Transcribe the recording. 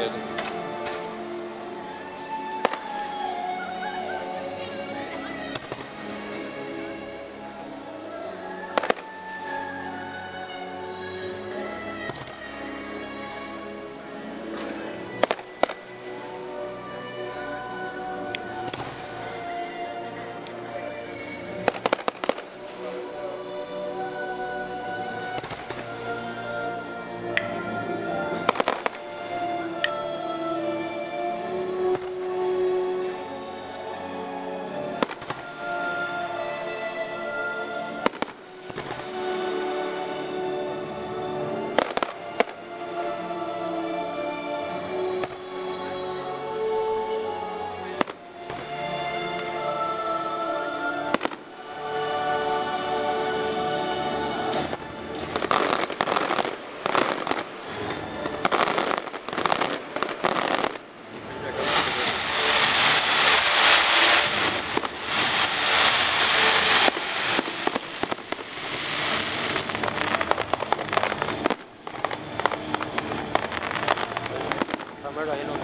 guys. Pero ayun,